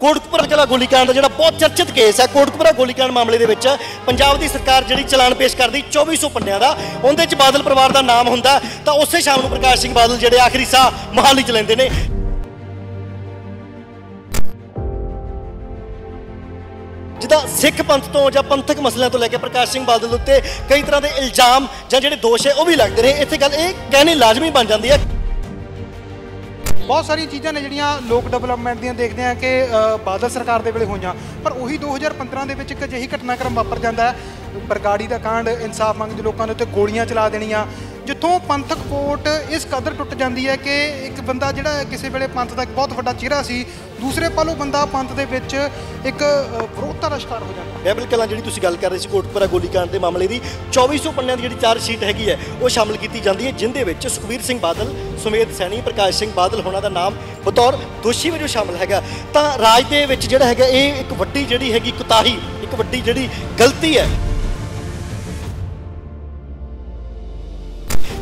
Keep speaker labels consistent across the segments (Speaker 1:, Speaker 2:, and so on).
Speaker 1: ਕੋਟਕਪੁਰਾ ਕਲਾ ਗੋਲੀकांड ਦਾ ਜਿਹੜਾ ਬਹੁਤ ਚਰਚਿਤ ਕੇਸ ਹੈ। ਕੋਟਕਪੁਰਾ ਗੋਲੀकांड ਮਾਮਲੇ ਦੇ ਵਿੱਚ ਪੰਜਾਬ ਦੀ ਸਰਕਾਰ ਜਿਹੜੀ ਚਲਾਨ ਪੇਸ਼ ਕਰਦੀ 2400 ਪੰਨਿਆਂ ਦਾ, ਉਹਦੇ ਵਿੱਚ ਬਾਦਲ ਪਰਿਵਾਰ ਦਾ ਨਾਮ ਹੁੰਦਾ ਤਾਂ ਉਸੇ ਸ਼ਾਮ ਨੂੰ ਪ੍ਰਕਾਸ਼ ਸਿੰਘ ਬਾਦਲ ਜਿਹੜੇ ਆਖਰੀ ਸਾਹ ਮਹਾਲੀ ਚ ਲੈਂਦੇ ਨੇ। ਜਿੱਦਾਂ ਸਿੱਖ ਪੰਥ ਤੋਂ ਜਾਂ ਪੰਥਕ ਮਸਲਿਆਂ ਤੋਂ ਲੈ ਕੇ ਪ੍ਰਕਾਸ਼ ਸਿੰਘ ਬਾਦਲ ਉੱਤੇ ਕਈ ਤਰ੍ਹਾਂ ਦੇ ਇਲਜ਼ਾਮ ਜਾਂ ਜਿਹੜੇ ਦੋਸ਼ ਹੈ, ਉਹ ਵੀ ਲੱਗਦੇ ਰਹੇ ਇੱਥੇ ਗੱਲ ਇਹ ਕਹਿਣੀ ਲਾਜ਼ਮੀ ਬਣ ਜਾਂਦੀ ਹੈ।
Speaker 2: ਬਹੁਤ ਸਾਰੀਆਂ ਚੀਜ਼ਾਂ ਨੇ ਜਿਹੜੀਆਂ ਲੋਕ ਡਿਵੈਲਪਮੈਂਟ ਦੀਆਂ ਦੇਖਦੇ ਆ ਕਿ ਬਾਦਲ ਸਰਕਾਰ ਦੇ ਵੇਲੇ ਹੋਈਆਂ। ਪਰ ਉਹੀ 2015 ਦੇ ਵਿੱਚ ਇੱਕ ਅਜਿਹੀ ਘਟਨਾਕ੍ਰਮ ਵਾਪਰ ਜਾਂਦਾ ਹੈ। ਬਰਗਾੜੀ ਦਾ ਕਾਂਡ, ਇਨਸਾਫ ਮੰਗਦੇ ਲੋਕਾਂ ਦੇ ਉੱਤੇ ਗੋਲੀਆਂ ਚਲਾ ਦੇਣੀਆਂ ਜਿੱਥੋਂ ਪੰਥਕ ਕੋਟ ਇਸ ਕਦਰ ਟੁੱਟ ਜਾਂਦੀ ਹੈ ਕਿ ਇੱਕ ਬੰਦਾ ਜਿਹੜਾ ਕਿਸੇ ਵੇਲੇ ਪੰਥ ਦਾ ਇੱਕ ਬਹੁਤ ਵੱਡਾ ਚਿਹਰਾ ਸੀ, ਦੂਸਰੇ ਪਾਲੋਂ ਬੰਦਾ ਪੰਥ ਦੇ ਵਿੱਚ ਇੱਕ ਵਿਰੋਧਤਾ ਦਾ ਸ਼ਿਕਾਰ ਹੋ ਜਾਂਦਾ।
Speaker 1: ਬੈਬਲ ਕਲਾਂ ਜਿਹੜੀ ਤੁਸੀਂ ਗੱਲ ਕਰ ਰਹੇ ਸੀ ਕੋਟਪੁਰਾ ਗੋਲੀकांड ਦੇ ਮਾਮਲੇ ਦੀ 2400 ਪੰਨਿਆਂ ਦੀ ਜਿਹੜੀ ਚਾਰਜ ਸ਼ੀਟ ਹੈਗੀ ਹੈ, ਉਹ ਸ਼ਾਮਲ ਕੀਤੀ ਜਾਂਦੀ ਹੈ, ਜਿੰਦੇ ਵਿੱਚ ਸੁਖਵੀਰ ਸਿੰਘ ਬਾਦਲ, ਸੁਮੇਧ ਸੈਣੀ, ਪ੍ਰਕਾਸ਼ ਸਿੰਘ ਬਾਦਲ ਹੋਣਾ ਦਾ ਨਾਮ ਬਤੌਰ ਦੋਸ਼ੀ ਵਜੋਂ ਸ਼ਾਮਲ ਹੈਗਾ। ਤਾਂ ਰਾਜ ਦੇ ਵਿੱਚ ਜਿਹੜਾ ਹੈਗਾ, ਇਹ ਇੱਕ ਵੱਡੀ ਜਿਹੜੀ ਹੈਗੀ ਕੁਤਾਹੀ, ਇੱਕ ਵੱਡੀ ਜਿਹੜੀ ਗਲਤੀ ਹੈ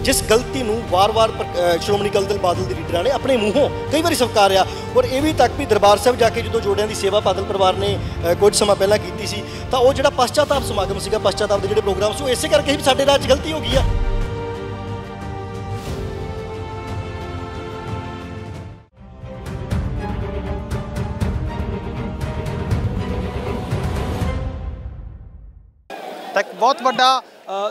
Speaker 1: ਜਿਸ ਗਲਤੀ ਨੂੰ ਵਾਰ-ਵਾਰ ਸ਼੍ਰੋਮਣੀ ਅਕਾਲੀ ਦਲ ਬਾਦਲ ਦੇ ਲੀਡਰਾਂ ਨੇ ਆਪਣੇ ਮੂੰਹੋਂ ਕਈ ਵਾਰੀ ਸਵਕਾਰਿਆ ਔਰ ਇਹ ਵੀ ਤੱਕ ਵੀ ਦਰਬਾਰ ਸਾਹਿਬ ਜਾ ਕੇ ਜਦੋਂ ਜੋੜਿਆਂ ਦੀ ਸੇਵਾ ਬਾਦਲ ਪਰਿਵਾਰ ਨੇ, ਅਹ, ਕੁਝ ਸਮਾਂ ਪਹਿਲਾਂ ਕੀਤੀ ਸੀ, ਤਾਂ ਉਹ ਜਿਹੜਾ ਪਛਤਾਤਾਪ ਸਮਾਗਮ ਸੀਗਾ, ਪਛਤਾਤਾਪ ਦੇ ਜਿਹੜੇ ਪ੍ਰੋਗਰਾਮ ਸੀ, ਉਹ ਇਸੇ ਕਰਕੇ ਹੀ ਸਾਡੇ ਰਾਜ 'ਚ ਗਲਤੀ ਹੋ ਗਈ ਆ।
Speaker 2: ਤਾਂ ਬਹੁਤ ਵੱਡਾ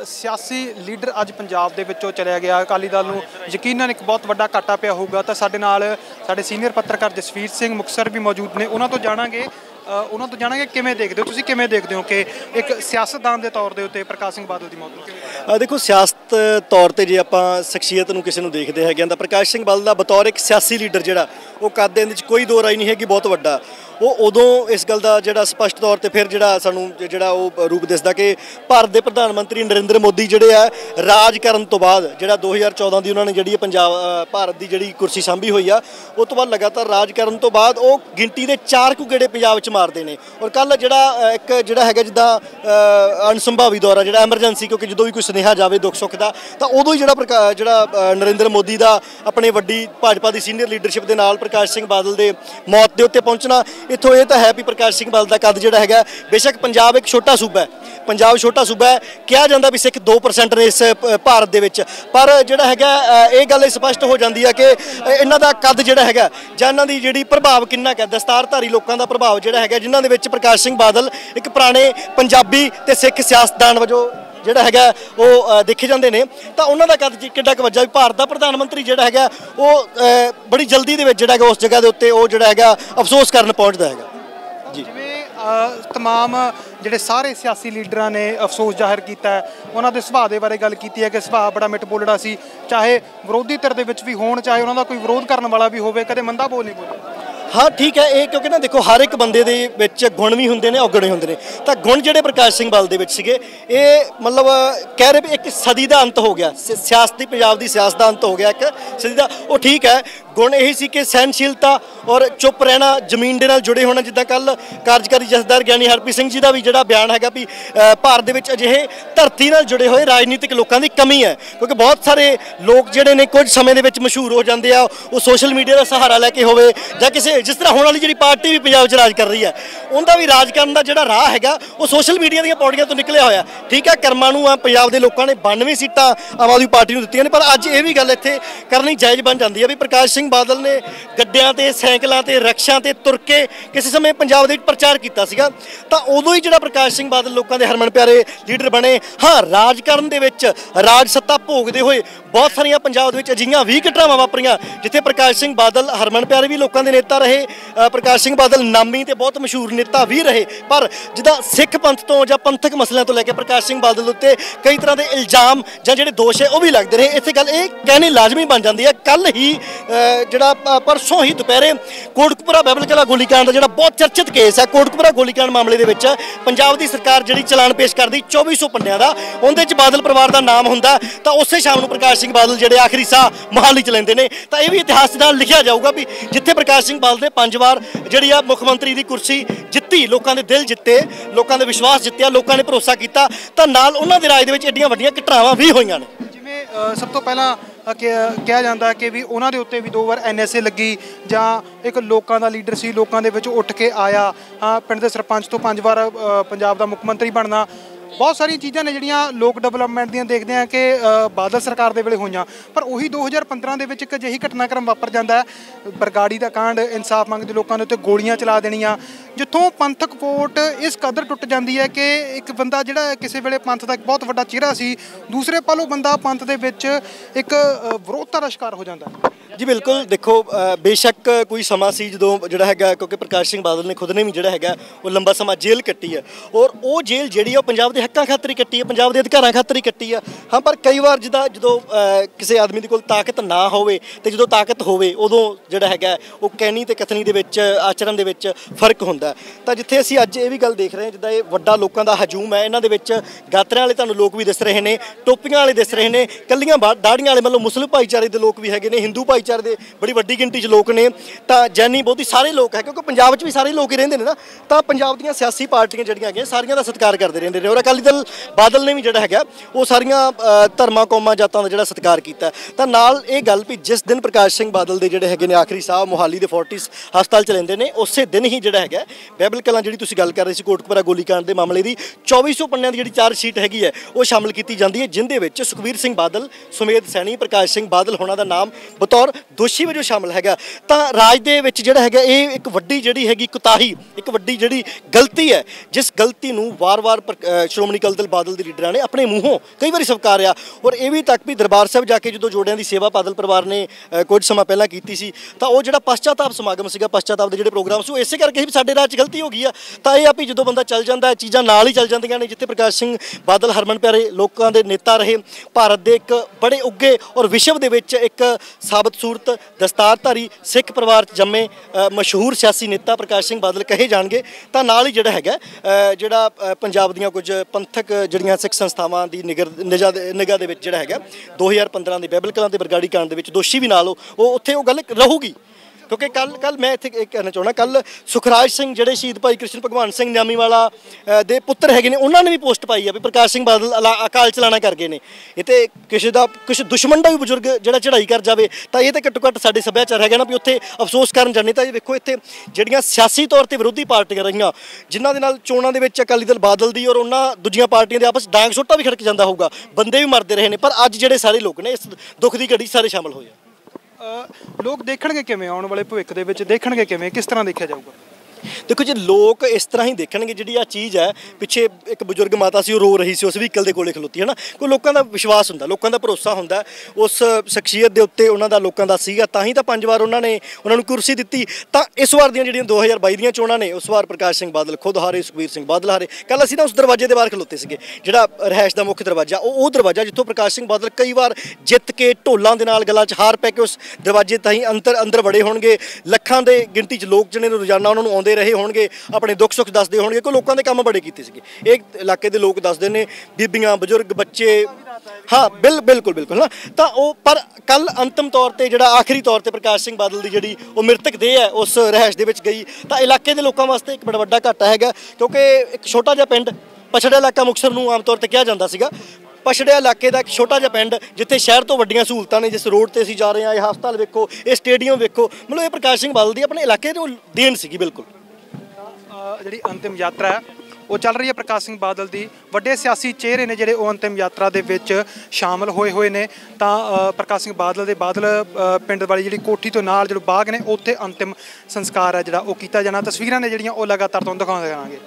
Speaker 2: ਸਿਆਸੀ ਲੀਡਰ ਅੱਜ ਪੰਜਾਬ ਦੇ ਵਿੱਚੋਂ ਚਲਿਆ ਗਿਆ। ਅਕਾਲੀ ਦਲ ਨੂੰ ਯਕੀਨਨ ਇੱਕ ਬਹੁਤ ਵੱਡਾ ਘਾਟਾ ਪਿਆ ਹੋਊਗਾ। ਤਾਂ ਸਾਡੇ ਨਾਲ ਸਾਡੇ ਸੀਨੀਅਰ ਪੱਤਰਕਾਰ ਜਸਵੀਰ ਸਿੰਘ ਮੁਕਸਰ ਵੀ ਮੌਜੂਦ ਨੇ। ਉਹਨਾਂ ਤੋਂ ਜਾਣਾਂਗੇ ਉਹਨਾਂ ਤੋਂ ਜਾਣਾਂਗੇ ਕਿਵੇਂ ਦੇਖਦੇ ਹੋ? ਤੁਸੀਂ ਕਿਵੇਂ ਦੇਖਦੇ ਹੋ ਕਿ ਇੱਕ ਸਿਆਸਤਦਾਨ ਦੇ ਤੌਰ ਦੇ ਉੱਤੇ ਪ੍ਰਕਾਸ਼ ਸਿੰਘ ਬਾਦਲ ਦੀ ਮੌਤ ਨੂੰ ਕਿਵੇਂ
Speaker 1: ਦੇਖੋ, ਸਿਆਸਤ ਤੌਰ ਤੇ ਜੇ ਆਪਾਂ ਸ਼ਖਸੀਅਤ ਨੂੰ ਕਿਸੇ ਨੂੰ ਦੇਖਦੇ ਹੈਗੇ ਹਾਂ, ਤਾਂ ਪ੍ਰਕਾਸ਼ ਸਿੰਘ ਬਾਦਲ ਦਾ ਬਤੌਰ ਇੱਕ ਸਿਆਸੀ ਲੀਡਰ ਜਿਹੜਾ, ਉਹ ਕਰਦੇ ਦੇ ਵਿੱਚ ਕੋਈ ਦੋ ਰਾਈ ਨਹੀਂ ਹੈਗੀ, ਬਹੁਤ ਵੱਡਾ। ਉਹ ਉਦੋਂ ਇਸ ਗੱਲ ਦਾ ਜਿਹੜਾ ਸਪਸ਼ਟ ਤੌਰ ਤੇ ਫਿਰ ਜਿਹੜਾ ਸਾਨੂੰ ਜਿਹੜਾ ਉਹ ਰੂਪ ਦਿਸਦਾ ਕਿ ਭਾਰਤ ਦੇ ਪ੍ਰਧਾਨ ਮੰਤਰੀ ਨਰਿੰਦਰ ਮੋਦੀ ਜਿਹੜੇ ਆ, ਰਾਜ ਕਰਨ ਤੋਂ ਬਾਅਦ ਜਿਹੜਾ 2014 ਦੀ ਉਹਨਾਂ ਨੇ ਜਿਹੜੀ ਪੰਜਾਬ ਭਾਰਤ ਦੀ ਜਿਹੜੀ ਕੁਰਸੀ ਸੰਭੀ ਹੋਈ ਆ, ਉਹ ਤੋਂ ਬਾਅਦ ਲਗਾਤਾਰ ਰਾਜ ਕਰਨ ਤੋਂ ਬਾਅਦ ਉਹ ਗਿਣਤੀ ਦੇ ਚਾਰ ਕੁ ਗੇੜੇ ਪੰਜਾਬ 'ਚ ਮਾਰਦੇ ਨੇ। ਔਰ ਕੱਲ ਜਿਹੜਾ ਇੱਕ ਜਿਹੜਾ ਹੈਗਾ ਜਿੱਦਾਂ ਅਣਸੰਭਾਵੀ ਦੌਰਾ ਜਿਹੜਾ ਐਮਰਜੈਂਸੀ ਕਿਉਂਕਿ ਜਦੋਂ ਵੀ ਕੋਈ ਸੁਨੇਹਾ ਜਾਵੇ ਦੁੱਖ ਸੁੱਖ ਦਾ, ਤਾਂ ਉਦੋਂ ਹੀ ਜਿਹੜਾ ਪ੍ਰਕਾ- ਜਿਹੜਾ ਨਰਿੰਦਰ ਮੋਦੀ ਦਾ ਆਪਣੇ ਵੱਡੀ ਭਾਜਪਾ ਦੀ ਸੀਨੀਅਰ ਲੀਡਰਸ਼ਿਪ ਦੇ ਨਾਲ ਪ੍ਰਕਾਸ਼ ਸਿੰਘ ਬਾਦਲ ਦੇ ਮੌਤ ਦੇ ਉੱਤੇ ਪਹੁੰਚਣਾ ਇੱਥੋਂ ਇਹ ਤਾਂ ਹੈ ਵੀ ਪ੍ਰਕਾਸ਼ ਸਿੰਘ ਬਾਦਲ ਦਾ ਕੱਦ ਜਿਹੜਾ ਹੈਗਾ, ਬੇਸ਼ੱਕ ਪੰਜਾਬ ਇੱਕ ਛੋਟਾ ਸੂਬਾ ਹੈ। ਪੰਜਾਬ ਛੋਟਾ ਸੂਬਾ ਹੈ, ਕਿਹਾ ਜਾਂਦਾ ਵੀ ਸਿੱਖ 2% ਨੇ ਇਸ ਭਾਰਤ ਦੇ ਵਿੱਚ। ਪਰ ਜਿਹੜਾ ਹੈਗਾ ਇਹ ਗੱਲ ਸਪਸ਼ਟ ਹੋ ਜਾਂਦੀ ਹੈ ਕਿ ਇਹਨਾਂ ਦਾ ਕੱਦ ਜਿਹੜਾ ਹੈਗਾ, ਜਾਂ ਇਹਨਾਂ ਦੀ ਜਿਹੜੀ ਪ੍ਰਭਾਵ ਕਿੰਨਾ ਕੁ ਹੈ, ਦਸਤਾਰਧਾਰੀ ਲੋਕਾਂ ਦਾ ਪ੍ਰਭਾਵ ਜਿਹੜਾ ਹੈਗਾ, ਜਿਨ੍ਹਾਂ ਦੇ ਵਿੱਚ ਪ੍ਰਕਾਸ਼ ਸਿੰਘ ਬਾਦਲ ਇੱਕ ਪੁਰਾਣੇ ਪੰਜਾਬੀ ਤੇ ਸਿੱਖ ਸਿਆਸਤਦਾਨ ਵਜੋਂ ਜਿਹੜਾ ਹੈਗਾ ਉਹ ਦੇਖੇ ਜਾਂਦੇ ਨੇ। ਤਾਂ ਉਹਨਾਂ ਦਾ ਕੱਦ ਕਿੱਡਾ ਕਵੱਜਾ ਵੀ ਭਾਰਤ ਦਾ ਪ੍ਰਧਾਨ ਮੰਤਰੀ ਜਿਹੜਾ ਹੈਗਾ, ਉਹ ਬੜੀ ਜਲਦੀ ਦੇ ਵਿੱਚ ਜਿਹੜਾ ਹੈਗਾ ਉਸ ਜਗ੍ਹਾ ਦੇ ਉੱਤੇ ਉਹ ਜਿਹੜਾ ਹੈਗਾ ਅਫਸੋਸ ਕਰਨ ਪਹੁੰਚਦਾ ਹੈਗਾ। ਜੀ।
Speaker 2: ਜਿਵੇਂ ਤਮਾਮ ਜਿਹੜੇ ਸਾਰੇ ਸਿਆਸੀ ਲੀਡਰਾਂ ਨੇ ਅਫਸੋਸ ਜ਼ਾਹਿਰ ਕੀਤਾ ਹੈ, ਉਹਨਾਂ ਦੇ ਸੁਭਾਅ ਦੇ ਬਾਰੇ ਗੱਲ ਕੀਤੀ ਹੈ ਕਿ ਸੁਭਾਅ ਬੜਾ ਮਿੱਠ ਬੋਲੜਾ ਸੀ। ਚਾਹੇ ਵਿਰੋਧੀ ਧਿਰ ਦੇ ਵਿੱਚ ਵੀ ਹੋਣ, ਚਾਹੇ ਉਹਨਾਂ ਦਾ ਕੋਈ ਵਿਰੋਧ ਕਰਨ ਵਾਲਾ ਵੀ ਹੋਵੇ, ਕਦੇ ਮੰਦਾ ਬੋਲ ਨਹੀਂ ਬੋਲੇ
Speaker 1: ਹਾਂ, ਠੀਕ ਹੈ, ਇਹ ਕਿਉਂਕਿ ਨਾ ਦੇਖੋ, ਹਰ ਇੱਕ ਬੰਦੇ ਦੇ ਵਿੱਚ ਗੁਣ ਵੀ ਹੁੰਦੇ ਨੇ, ਔਗਣ ਹੁੰਦੇ ਨੇ। ਤਾਂ ਗੁਣ ਜਿਹੜੇ ਪ੍ਰਕਾਸ਼ ਸਿੰਘ ਬਾਲ ਦੇ ਵਿੱਚ ਸੀਗੇ, ਇਹ ਮਤਲਬ ਕਹਿ ਰਹੇ ਵੀ ਇੱਕ ਸਦੀ ਦਾ ਅੰਤ ਹੋ ਗਿਆ। ਸਿਆਸਤੀ, ਪੰਜਾਬ ਦੀ ਸਿਆਸਤ ਦਾ ਅੰਤ ਹੋ ਗਿਆ ਇੱਕ ਸਦੀ ਦਾ। ਉਹ ਠੀਕ ਹੈ ਗੁਣ ਇਹੀ ਸੀ ਕਿ ਸਹਿਨਸ਼ੀਲਤਾ ਔਰ ਚੁੱਪ ਰਹਿਣਾ, ਜ਼ਮੀਨ ਦੇ ਨਾਲ ਜੁੜੇ ਹੋਣਾ, ਜਿੱਦਾਂ ਕੱਲ ਕਾਰਜਕਾਰੀ ਜਥੇਦਾਰ ਗਿਆਨੀ ਹਰਪ੍ਰੀਤ ਸਿੰਘ ਜੀ ਦਾ ਵੀ ਜਿਹੜਾ ਬਿਆਨ ਹੈਗਾ ਵੀ ਭਾਰਤ ਦੇ ਵਿੱਚ ਅਜਿਹੇ ਧਰਤੀ ਨਾਲ ਜੁੜੇ ਹੋਏ ਰਾਜਨੀਤਿਕ ਲੋਕਾਂ ਦੀ ਕਮੀ ਹੈ। ਕਿਉਂਕਿ ਬਹੁਤ ਸਾਰੇ ਲੋਕ ਜਿਹੜੇ ਨੇ ਕੁਝ ਸਮੇਂ ਦੇ ਵਿੱਚ ਮਸ਼ਹੂਰ ਹੋ ਜਾਂਦੇ ਆ, ਉਹ ਸੋਸ਼ਲ ਮੀਡੀਆ ਦਾ ਸਹਾਰਾ ਲੈ ਕੇ ਹੋਵੇ ਜਾਂ ਕਿਸੇ ਜਿਸ ਤਰ੍ਹਾਂ ਹੋਣ ਵਾਲੀ ਜਿਹੜੀ ਪਾਰਟੀ ਵੀ ਪੰਜਾਬ 'ਚ ਰਾਜ ਕਰ ਰਹੀ ਹੈ, ਉਹਦਾ ਵੀ ਰਾਜ ਕਰਨ ਦਾ ਜਿਹੜਾ ਰਾਹ ਹੈਗਾ, ਉਹ ਸੋਸ਼ਲ ਮੀਡੀਆ ਦੀਆਂ ਪੌੜੀਆਂ ਤੋਂ ਨਿਕਲਿਆ ਹੋਇਆ। ਠੀਕ ਹੈ, ਕਰਮਾਂ ਨੂੰ ਆ ਪੰਜਾਬ ਦੇ ਲੋਕਾਂ ਨੇ 92 ਸੀਟਾਂ ਆਮ ਆਦਮੀ ਪਾਰਟੀ ਨੂੰ ਦਿੱਤੀਆਂ ਨੇ, ਪਰ ਅੱਜ ਇਹ ਵੀ ਗੱਲ ਇੱਥੇ ਕਰਨੀ ਜਾਇਜ਼ ਬਣ ਜਾਂਦੀ ਹੈ ਵੀ ਪ੍ਰਕਾਸ਼ ਸਿੰਘ ਸਿੰਘ ਬਾਦਲ ਨੇ ਗੱਡਿਆਂ ਤੇ, ਸਾਈਕਲਾਂ ਤੇ ਰਕਸ਼ਾਂ ਤੇ ਤੁਰ ਕੇ ਕਿਸੇ ਸਮੇਂ ਪੰਜਾਬ ਦੇ ਵਿੱਚ ਪ੍ਰਚਾਰ ਕੀਤਾ ਸੀਗਾ। ਤਾਂ ਉਦੋਂ ਹੀ ਜਿਹੜਾ ਪ੍ਰਕਾਸ਼ ਸਿੰਘ ਬਾਦਲ ਲੋਕਾਂ ਦੇ ਹਰਮਨ ਪਿਆਰੇ ਲੀਡਰ ਬਣੇ। ਹਾਂ ਰਾਜ ਕਰਨ ਦੇ ਵਿੱਚ ਰਾਜ ਸੱਤਾ ਭੋਗਦੇ ਹੋਏ ਬਹੁਤ ਸਾਰੀਆਂ ਪੰਜਾਬ ਦੇ ਵਿੱਚ ਅਜਿਹੀਆਂ 20 ਘਟਨਾਵਾਂ ਵਾਪਰੀਆਂ, ਜਿੱਥੇ ਪ੍ਰਕਾਸ਼ ਸਿੰਘ ਬਾਦਲ, ਹਰਮਨ ਪਿਆਰੇ ਵੀ ਲੋਕਾਂ ਦੇ ਨੇਤਾ ਰਹੇ ਪ੍ਰਕਾਸ਼ ਸਿੰਘ ਬਾਦਲ ਨਾਮੀ ਤੇ ਬਹੁਤ ਮਸ਼ਹੂਰ ਨੇਤਾ ਵੀ ਰਹੇ, ਪਰ ਜਿੱਦਾਂ ਸਿੱਖ ਪੰਥ ਤੋਂ ਜਾਂ ਪੰਥਕ ਮਸਲਿਆਂ ਤੋਂ ਲੈ ਕੇ ਪ੍ਰਕਾਸ਼ ਸਿੰਘ ਬਾਦਲ ਉੱਤੇ ਕਈ ਤਰ੍ਹਾਂ ਦੇ ਇਲਜ਼ਾਮ ਜਾਂ ਜਿਹੜੇ ਦੋਸ਼ ਹੈ, ਉਹ ਵੀ ਲੱਗਦੇ ਰਹੇ ਇੱਥੇ ਗੱਲ ਇਹ ਕਹਿਣੀ ਲਾਜ਼ਮੀ ਬਣ ਜਾਂਦੀ ਹੈ ਕੱਲ ਹੀ ਜਿਹੜਾ ਪਰਸੋਂ ਹੀ ਦੁਪਹਿਰੇ ਕੋਟਕਪੁਰਾ ਬੈਬਲ ਕਲਾ ਗੋਲੀकांड ਦਾ ਜਿਹੜਾ ਬਹੁਤ ਚਰਚਿਤ ਕੇਸ ਹੈ, ਕੋਟਕਪੁਰਾ ਗੋਲੀकांड ਮਾਮਲੇ ਦੇ ਵਿੱਚ ਪੰਜਾਬ ਦੀ ਸਰਕਾਰ ਜਿਹੜੀ ਚਲਾਨ ਪੇਸ਼ ਕਰਦੀ 2400 ਪੰਨਿਆਂ ਦਾ, ਉਹਦੇ ਵਿੱਚ ਬਾਦਲ ਪਰਿਵਾਰ ਦਾ ਨਾਮ ਹੁੰਦਾ, ਤਾਂ ਉਸੇ ਸ਼ਾਮ ਨੂੰ ਪ੍ਰਕਾਸ਼ ਸਿੰਘ ਬਾਦਲ ਜਿਹੜੇ ਆਖਰੀ ਸਾਹ ਮਹਾਲੀ ਚ ਲੈਂਦੇ ਨੇ, ਤਾਂ ਇਹ ਵੀ ਇਤਿਹਾਸ ਦੇ ਨਾਲ ਲਿਖਿਆ ਜਾਊਗਾ ਵੀ ਜਿੱਥੇ ਪ੍ਰਕਾਸ਼ ਸਿੰਘ ਬਾਦਲ ਨੇ ਪੰਜ ਵਾਰ ਜਿਹੜੀ ਆ ਮੁੱਖ ਮੰਤਰੀ ਦੀ ਕੁਰਸੀ ਜਿੱਤੀ, ਲੋਕਾਂ ਦੇ ਦਿਲ ਜਿੱਤੇ, ਲੋਕਾਂ ਦੇ ਵਿਸ਼ਵਾਸ ਜਿੱਤਿਆ, ਲੋਕਾਂ ਨੇ ਭਰੋਸਾ ਕੀਤਾ, ਤਾਂ ਨਾਲ ਉਹਨਾਂ ਦੇ ਰਾਜ ਦੇ ਵਿੱਚ ਐਡੀਆਂ ਵੱਡੀਆਂ ਘਟਨਾਵਾਂ ਵੀ ਹੋਈਆਂ ਨੇ।
Speaker 2: ਜਿਵੇਂ ਸਭ ਤੋਂ ਪਹਿਲਾਂ ਕਿਹਾ ਜਾਂਦਾ ਕਿ ਵੀ ਉਹਨਾਂ ਦੇ ਉੱਤੇ ਵੀ ਦੋ ਵਾਰ ਐਨਐਸਏ ਲੱਗੀ ਜਾਂ ਇੱਕ ਲੋਕਾਂ ਦਾ ਲੀਡਰ ਸੀ, ਲੋਕਾਂ ਦੇ ਵਿੱਚ ਉੱਠ ਕੇ ਆਇਆ। ਹਾਂ, ਪਿੰਡ ਦੇ ਸਰਪੰਚ ਤੋਂ ਪੰਜ ਵਾਰ ਪੰਜਾਬ ਦਾ ਮੁੱਖ ਮੰਤਰੀ ਬਣਨਾ। ਬਹੁਤ ਸਾਰੀਆਂ ਚੀਜ਼ਾਂ ਨੇ ਜਿਹੜੀਆਂ ਲੋਕ ਡਿਵੈਲਪਮੈਂਟ ਦੀਆਂ ਦੇਖਦੇ ਆ ਕਿ ਬਾਦਲ ਸਰਕਾਰ ਦੇ ਵੇਲੇ ਹੋਈਆਂ। ਪਰ ਉਹੀ 2015 ਦੇ ਵਿੱਚ ਇੱਕ ਅਜਿਹੀ ਘਟਨਾਕ੍ਰਮ ਵਾਪਰ ਜਾਂਦਾ ਹੈ। ਬਰਗਾੜੀ ਦਾ ਕਾਂਡ, ਇਨਸਾਫ ਮੰਗਦੇ ਲੋਕਾਂ ਦੇ ਉੱਤੇ ਗੋਲੀਆਂ ਚਲਾ ਦੇਣੀਆਂ। ਜਿੱਥੋਂ ਪੰਥਕ ਵੋਟ ਇਸ ਕਦਰ ਟੁੱਟ ਜਾਂਦੀ ਹੈ ਕਿ ਇੱਕ ਬੰਦਾ ਜਿਹੜਾ ਕਿਸੇ ਵੇਲੇ ਪੰਥ ਦਾ ਇੱਕ ਬਹੁਤ ਵੱਡਾ ਚਿਹਰਾ ਸੀ, ਦੂਸਰੇ ਪਾਲੋ ਬੰਦਾ ਪੰਥ ਦੇ ਵਿੱਚ ਇੱਕ ਵਿਰੋਧਤਾ ਦਾ ਸ਼ਿਕਾਰ ਹੋ ਜਾਂਦਾ
Speaker 1: ਜੀ, ਬਿਲਕੁਲ। ਦੇਖੋ ਬੇਸ਼ੱਕ ਕੋਈ ਸਮਾਂ ਸੀ ਜਦੋਂ ਜਿਹੜਾ ਹੈਗਾ, ਕਿਉਂਕਿ ਪ੍ਰਕਾਸ਼ ਸਿੰਘ ਬਾਦਲ ਨੇ ਖੁਦ ਨੇ ਵੀ ਜਿਹੜਾ ਹੈਗਾ, ਉਹ ਲੰਬਾ ਸਮਾਂ ਜੇਲ੍ਹ ਕੱਟੀ ਹੈ ਔਰ ਉਹ ਜੇਲ੍ਹ ਜਿਹੜੀ ਆ, ਉਹ ਪੰਜਾਬ ਦੇ ਹੱਕਾਂ ਖਾਤਰ ਹੀ ਕੱਟੀ ਹੈ ਪੰਜਾਬ ਦੇ ਅਧਿਕਾਰਾਂ ਖਾਤਰ ਹੀ ਕੱਟੀ ਆ। ਹਾਂ, ਪਰ ਕਈ ਵਾਰ ਜਿੱਦਾਂ ਜਦੋਂ ਕਿਸੇ ਆਦਮੀ ਦੇ ਕੋਲ ਤਾਕਤ ਨਾ ਹੋਵੇ ਤੇ ਜਦੋਂ ਤਾਕਤ ਹੋਵੇ, ਉਦੋਂ ਜਿਹੜਾ ਹੈਗਾ, ਉਹ ਕਹਿਣੀ ਤੇ ਕਥਨੀ ਦੇ ਵਿੱਚ, ਆਚਰਣ ਦੇ ਵਿੱਚ ਫ਼ਰਕ ਹੁੰਦਾ। ਤਾਂ ਜਿੱਥੇ ਅਸੀਂ ਅੱਜ ਇਹ ਵੀ ਗੱਲ ਦੇਖ ਰਹੇ ਹਾਂ, ਜਿੱਦਾਂ ਇਹ ਵੱਡਾ ਲੋਕਾਂ ਦਾ ਹਜੂਮ ਹੈ, ਇਹਨਾਂ ਦੇ ਵਿੱਚ ਗਾਤਰਿਆਂ ਵਾਲੇ ਤੁਹਾਨੂੰ ਲੋਕ ਵੀ ਦਿਸ ਰਹੇ ਨੇ, ਟੋਪੀਆਂ ਵਾਲੇ ਦਿਸ ਰਹੇ ਨੇ, ਕੱਲੀਆਂ ਬਾ- ਦਾੜੀਆਂ ਵਾਲੇ, ਮਤਲਬ ਮੁਸਲਿਮ ਭਾਈਚਾਰੇ ਦੇ ਲੋਕ ਵੀ ਹੈਗੇ ਨੇ, ਹਿੰਦੂ ਭਾਈਚਾਰੇ ਦੇ ਬੜੀ ਵੱਡੀ ਗਿਣਤੀ 'ਚ ਲੋਕ ਨੇ, ਤਾਂ ਜੈਨੀ ਬਹੁਤੀ ਸਾਰੇ ਲੋਕ ਹੈ, ਕਿਉਂਕਿ ਪੰਜਾਬ 'ਚ ਵੀ ਸਾਰੇ ਲੋਕ ਹੀ ਰਹਿੰਦੇ ਨੇ ਨਾ, ਤਾਂ ਪੰਜਾਬ ਦੀਆਂ ਸਿਆਸੀ ਪਾਰਟੀਆਂ ਜਿਹੜੀਆਂ ਹੈਗੀਆਂ, ਸਾਰੀਆਂ ਦਾ ਸਤਿਕਾਰ ਕਰਦੇ ਰਹਿੰਦੇ ਨੇ। ਔਰ ਅਕਾਲੀ ਦਲ ਬਾਦਲ ਨੇ ਵੀ ਜਿਹੜਾ ਹੈਗਾ, ਉਹ ਸਾਰੀਆਂ ਧਰਮਾਂ, ਕੌਮਾਂ, ਜਾਤਾਂ ਦਾ ਜਿਹੜਾ ਸਤਿਕਾਰ ਕੀਤਾ। ਤਾਂ ਨਾਲ ਇਹ ਗੱਲ ਵੀ ਜਿਸ ਦਿਨ ਪ੍ਰਕਾਸ਼ ਸਿੰਘ ਬਾਦਲ ਦੇ ਜਿਹੜੇ ਹੈਗੇ ਨੇ ਆਖਰੀ ਸਾਹ, ਮੋਹਾਲੀ ਦੇ ਫੋਰਟਿਸ ਹਸਪਤਾਲ ਚ ਲੈਂਦੇ ਨੇ, ਉਸੇ ਦਿਨ ਹੀ ਜਿਹੜਾ ਹੈਗਾ, ਬਹਿਬਲ ਕਲਾਂ ਜਿਹੜੀ ਤੁਸੀਂ ਗੱਲ ਕਰ ਰਹੇ ਸੀ, ਕੋਟਕਪੁਰਾ ਗੋਲੀकांड ਦੇ ਮਾਮਲੇ ਦੀ 2400 ਪੰਨਿਆਂ ਦੀ ਜਿਹੜੀ ਚਾਰਜ ਸ਼ੀਟ ਹੈਗੀ ਹੈ, ਉਹ ਸ਼ਾਮਲ ਕੀਤੀ ਜਾਂਦੀ ਹੈ, ਜਿੰਦੇ ਵਿੱਚ ਸੁਖਬੀਰ ਸਿੰਘ ਬਾਦਲ, ਸੁਮੇਧ ਸੈਣੀ, ਪ੍ਰਕਾਸ਼ ਸਿੰਘ ਬਾਦਲ, ਹੋਣਾ ਦਾ ਨਾਮ, ਬਤੌਰ ਦੋਸ਼ੀ ਵਜੋਂ ਸ਼ਾਮਲ ਹੈਗਾ। ਤਾਂ ਰਾਜ ਦੇ ਵਿੱਚ ਜਿਹੜਾ ਹੈਗਾ, ਇਹ ਇੱਕ ਵੱਡੀ ਜਿਹੜੀ ਹੈਗੀ ਕੁਤਾਹੀ, ਇੱਕ ਵੱਡੀ ਜਿਹੜੀ ਗਲਤੀ ਹੈ, ਜਿਸ ਗਲਤੀ ਨੂੰ ਵਾਰ-ਵਾਰ ਪਰ- ਸ਼੍ਰੋਮਣੀ ਅਕਾਲੀ ਦਲ ਬਾਦਲ ਦੇ ਲੀਡਰਾਂ ਨੇ ਆਪਣੇ ਮੂੰਹੋਂ ਕਈ ਵਾਰੀ ਸਵਕਾਰਿਆ ਔਰ ਇਹ ਵੀ ਤੱਕ ਵੀ ਦਰਬਾਰ ਸਾਹਿਬ ਜਾ ਕੇ ਜਦੋਂ ਜੋੜਿਆਂ ਦੀ ਸੇਵਾ ਬਾਦਲ ਪਰਿਵਾਰ ਨੇ ਕੁਝ ਸਮਾਂ ਪਹਿਲਾਂ ਕੀਤੀ ਸੀ, ਤਾਂ ਉਹ ਜਿਹੜਾ ਪਛਤਾਤਾਪ ਸਮਾਗਮ ਸੀਗਾ, ਪਛਤਾਤਾਪ ਦੇ ਜਿਹੜੇ ਪ੍ਰੋਗਰਾਮ ਸੀ, ਉਹ ਇਸੇ ਕਰਕੇ ਸੀ ਵੀ ਸਾਡੇ ਰਾਜ 'ਚ ਗਲਤੀ ਹੋ ਗਈ ਆ। ਤਾਂ ਇਹ ਆ ਵੀ ਜਦੋਂ ਬੰਦਾ ਚੱਲ ਜਾਂਦਾ ਚੀਜ਼ਾਂ ਨਾਲ ਹੀ ਚੱਲ ਜਾਂਦੀਆਂ ਨੇ, ਜਿੱਥੇ ਪ੍ਰਕਾਸ਼ ਸਿੰਘ ਬਾਦਲ, ਹਰਮਨ ਪਿਆਰੇ ਲੋਕਾਂ ਦੇ ਨੇਤਾ ਰਹੇ, ਭਾਰਤ ਦੇ ਇੱਕ ਬੜੇ ਉੱਗੇ ਔਰ ਵਿਸ਼ਵ ਦੇ ਵਿੱਚ ਇੱਕ ਸਾਬਤ ਸੂਰਤ ਦਸਤਾਰਧਾਰੀ ਸਿੱਖ ਪਰਿਵਾਰ 'ਚ ਜੰਮੇ ਮਸ਼ਹੂਰ ਸਿਆਸੀ ਨੇਤਾ ਪ੍ਰਕਾਸ਼ ਸਿੰਘ ਬਾਦਲ ਕਹੇ ਜਾਣਗੇ, ਤਾਂ ਨਾਲ ਹੀ ਜਿਹੜਾ ਹੈਗਾ ਜਿਹੜਾ ਪੰਜਾਬ ਦੀਆਂ ਕੁਝ ਪੰਥਕ ਜਿਹੜੀਆਂ ਸਿੱਖ ਸੰਸਥਾਵਾਂ ਦੀ ਨਿਗਰ, ਨਿਜਾ ਦੇ- ਨਿਗਾਹ ਦੇ ਵਿੱਚ ਜਿਹੜਾ ਹੈਗਾ 2015 ਦੇ ਬੈਬਲ ਕਲਾਂ ਦੇ ਬਰਗਾੜੀ ਕਾਂਡ ਦੇ ਵਿੱਚ ਦੋਸ਼ੀ ਵੀ ਨਾਲ ਉਹ ਉਹ ਉੱਥੇ ਉਹ ਗੱਲ ਰਹੂਗੀ। ਕਿਉਂਕਿ ਕੱਲ ਕੱਲ ਮੈਂ ਇੱਥੇ ਇੱਕ ਕਹਿਣਾ ਚਾਹੁੰਦਾ ਕੱਲ ਸੁਖਰਾਜ ਸਿੰਘ ਜਿਹੜੇ ਸ਼ਹੀਦ ਭਾਈ ਕ੍ਰਿਸ਼ਨ ਭਗਵਾਨ ਸਿੰਘ ਨਿਆਮੀ ਵਾਲਾ ਦੇ ਪੁੱਤਰ ਹੈਗੇ ਨੇ, ਉਹਨਾਂ ਨੇ ਵੀ ਪੋਸਟ ਪਾਈ ਆ ਵੀ ਪ੍ਰਕਾਸ਼ ਸਿੰਘ ਬਾਦਲ ਅਲਾ- ਅਕਾਲ ਚਲਾਣਾ ਕਰ ਗਏ ਨੇ। ਇਹ ਤੇ ਕਿਸੇ ਦਾ ਕਿਸੇ ਦੁਸ਼ਮਣ ਦਾ ਵੀ ਬਜ਼ੁਰਗ ਜਿਹੜਾ ਚੜ੍ਹਾਈ ਕਰ ਜਾਵੇ, ਤਾਂ ਇਹ ਤੇ ਘੱਟੋ ਘੱਟ ਸਾਡੇ ਸੱਭਿਆਚਾਰ ਹੈਗਾ ਨਾ ਵੀ ਉੱਥੇ ਅਫਸੋਸ ਕਰਨ ਜਾਂਦੇ। ਤਾਂ ਇਹ ਵੇਖੋ ਇੱਥੇ ਜਿਹੜੀਆਂ ਸਿਆਸੀ ਤੌਰ ਤੇ ਵਿਰੋਧੀ ਪਾਰਟੀਆਂ ਰਹੀਆਂ, ਜਿਨ੍ਹਾਂ ਦੇ ਨਾਲ ਚੋਣਾਂ ਦੇ ਵਿੱਚ ਅਕਾਲੀ ਦਲ ਬਾਦਲ ਦੀ ਔਰ ਉਹਨਾਂ ਦੂਜੀਆਂ ਪਾਰਟੀਆਂ ਦੇ ਆਪਸ ਡਾਂਗ ਸੋਟਾ ਵੀ ਖੜਕ ਜਾਂਦਾ ਹੋਊਗਾ, ਬੰਦੇ ਵੀ ਮਰਦੇ ਰਹੇ ਨੇ, ਪਰ ਅੱਜ ਜਿਹੜੇ ਸਾਰੇ ਲੋਕ ਨੇ, ਇਸ ਦੁੱਖ ਦੀ ਘੜੀ ਸਾਰੇ ਸ਼ਾਮਲ ਹੋਏ ਆ।
Speaker 2: ਲੋਕ ਦੇਖਣਗੇ ਕਿਵੇਂ ਆਉਣ ਵਾਲੇ ਭਵਿੱਖ ਦੇ ਵਿੱਚ ਦੇਖਣਗੇ ਕਿਵੇਂ ਕਿਸ ਤਰ੍ਹਾਂ ਦੇਖਿਆ ਜਾਊਗਾ?
Speaker 1: ਦੇਖੋ ਜੇ, ਲੋਕ ਇਸ ਤਰ੍ਹਾਂ ਹੀ ਦੇਖਣਗੇ ਜਿਹੜੀ ਆ ਚੀਜ਼ ਹੈ, ਪਿੱਛੇ ਇੱਕ ਬਜ਼ੁਰਗ ਮਾਤਾ ਸੀ, ਉਹ ਰੋ ਰਹੀ ਸੀ, ਉਸ ਵੀਕਲ ਦੇ ਕੋਲੇ ਖਲੋਤੀ ਹੈ ਨਾ ਕੋਈ ਲੋਕਾਂ ਦਾ ਵਿਸ਼ਵਾਸ ਹੁੰਦਾ, ਲੋਕਾਂ ਦਾ ਭਰੋਸਾ ਹੁੰਦਾ। ਉਸ ਸ਼ਖਸੀਅਤ ਦੇ ਉੱਤੇ ਉਹਨਾਂ ਦਾ ਲੋਕਾਂ ਦਾ ਸੀਗਾ, ਤਾਂ ਹੀ ਤਾਂ ਪੰਜ ਵਾਰ ਉਹਨਾਂ ਨੇ ਉਹਨਾਂ ਨੂੰ ਕੁਰਸੀ ਦਿੱਤੀ। ਤਾਂ ਇਸ ਵਾਰ ਦੀਆਂ ਜਿਹੜੀਆਂ 2022 ਦੀਆਂ ਚੋਣਾਂ ਨੇ, ਉਸ ਵਾਰ ਪ੍ਰਕਾਸ਼ ਸਿੰਘ ਬਾਦਲ ਖੁਦ ਹਾਰੇ, ਸੁਖਬੀਰ ਸਿੰਘ ਬਾਦਲ ਹਾਰੇ। ਕੱਲ ਅਸੀਂ ਤਾਂ ਉਸ ਦਰਵਾਜ਼ੇ ਦੇ ਬਾਹਰ ਖਲੋਤੇ ਸੀਗੇ, ਜਿਹੜਾ ਰਹਿਸ਼ ਦਾ ਮੁੱਖ ਦਰਵਾਜ਼ਾ, ਉਹ ਉਹ ਦਰਵਾਜ਼ਾ ਜਿੱਥੋਂ ਪ੍ਰਕਾਸ਼ ਸਿੰਘ ਬਾਦਲ ਕਈ ਵਾਰ ਜਿੱਤ ਕੇ ਢੋਲਾਂ ਦੇ ਨਾਲ ਗਲਾਂ 'ਚ ਹਾਰ ਪੈ ਕੇ ਉਸ ਦਰਵਾਜ਼ੇ ਤਾਂ ਹੀ ਅੰਦਰ ਅੰਦਰ ਵੜੇ ਹੋਣਗੇ। ਲੱਖਾਂ ਦੇ ਗਿਣਤੀ 'ਚ ਲੋਕ ਜਿਹੜੇ ਰੋਜ਼ਾਨਾ ਉਹਨਾਂ ਨੂੰ ਆਉਂਦੇ ਰਹੇ ਹੋਣਗੇ, ਆਪਣੇ ਦੁੱਖ ਸੁੱਖ ਦੱਸਦੇ ਹੋਣਗੇ ਕੋ ਲੋਕਾਂ ਦੇ ਕੰਮ ਬੜੇ ਕੀਤੇ ਸੀਗੇ। ਇਹ ਇਲਾਕੇ ਦੇ ਲੋਕ ਦੱਸਦੇ ਨੇ, ਬੀਬੀਆਂ, ਬਜ਼ੁਰਗ, ਬੱਚੇ, ਹਾਂ, ਬਿਲ, ਬਿਲਕੁਲ ਬਿਲਕੁਲ ਨਾ ਤਾਂ ਉਹ, ਪਰ ਕੱਲ ਅੰਤਮ ਤੌਰ ਤੇ ਜਿਹੜਾ ਆਖਰੀ ਤੌਰ ਤੇ ਪ੍ਰਕਾਸ਼ ਸਿੰਘ ਬਾਦਲ ਦੀ ਜਿਹੜੀ ਉਹ ਮ੍ਰਿਤਕ ਦੇਹ ਹੈ, ਉਸ ਰਹਿائش ਦੇ ਵਿੱਚ ਗਈ। ਤਾਂ ਇਲਾਕੇ ਦੇ ਲੋਕਾਂ ਵਾਸਤੇ ਇੱਕ ਬੜਾ ਵੱਡਾ ਘਾਟਾ ਹੈਗਾ, ਕਿਉਂਕਿ ਇੱਕ ਛੋਟਾ ਜਿਹਾ ਪਿੰਡ ਪਛੜਿਆ ਇਲਾਕਾ ਮੁਕਸਰ ਨੂੰ ਆਮ ਤੌਰ ਤੇ ਕਿਹਾ ਜਾਂਦਾ ਸੀਗਾ। ਪਛੜਿਆ ਇਲਾਕੇ ਦਾ ਇੱਕ ਛੋਟਾ ਜਿਹਾ ਪਿੰਡ, ਜਿੱਥੇ ਸ਼ਹਿਰ ਤੋਂ ਵੱਡੀਆਂ ਸਹੂਲਤਾਂ ਨੇ, ਜਿਸ ਰੋਡ ਤੇ ਅਸੀਂ ਜਾ ਰਹੇ ਹਾਂ, ਇਹ ਹਸਪਤਾਲ ਵੇਖੋ, ਇਹ ਸਟੇਡੀਅਮ ਵੇਖੋ, ਮਤਲਬ ਇਹ ਪ੍ਰਕਾਸ਼ ਸਿੰਘ ਬਾਦਲ ਦੀ ਆਪਣੇ ਇਲਾਕੇ ਨੂੰ ਦੇਣ ਸੀਗੀ, ਬਿਲਕੁਲ।
Speaker 2: ਜਿਹੜੀ ਅੰਤਿਮ ਯਾਤਰਾ ਹੈ, ਉਹ ਚੱਲ ਰਹੀ ਹੈ ਪ੍ਰਕਾਸ਼ ਸਿੰਘ ਬਾਦਲ ਦੀ। ਵੱਡੇ ਸਿਆਸੀ ਚਿਹਰੇ ਨੇ ਜਿਹੜੇ ਉਹ ਅੰਤਿਮ ਯਾਤਰਾ ਦੇ ਵਿੱਚ ਸ਼ਾਮਲ ਹੋਏ ਹੋਏ ਨੇ। ਤਾਂ ਪ੍ਰਕਾਸ਼ ਸਿੰਘ ਬਾਦਲ ਦੇ ਬਾਦਲ ਪਿੰਡ ਵਾਲੀ ਜਿਹੜੀ ਕੋਠੀ ਤੋਂ ਨਾਲ ਜਿਹੜਾ ਬਾਗ ਨੇ, ਉੱਥੇ ਅੰਤਿਮ ਸੰਸਕਾਰ ਹੈ ਜਿਹੜਾ ਉਹ ਕੀਤਾ ਜਾਣਾ। ਤਸਵੀਰਾਂ ਨੇ ਜਿਹੜੀਆਂ ਉਹ ਲਗਾਤਾਰ ਤੁਹਾਨੂੰ ਦਿਖਾਉਂਦੇ ਰਹਾਂਗੇ।